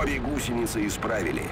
Обе гусеницы исправили.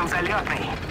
Он, залетный!